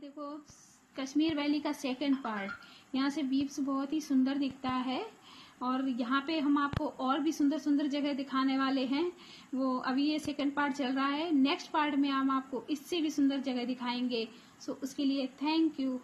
देखो, कश्मीर वैली का second part यहाँ से बीप्स बहुत ही सुंदर दिखता है और यहाँ पे हम आपको और भी सुंदर सुंदर जगह दिखाने वाले हैं। वो अभी ये सेकंड पार्ट चल रहा है। नेक्स्ट पार्ट में हम आपको इससे भी सुंदर जगह दिखाएँगे। सो उसके लिए थैंक यू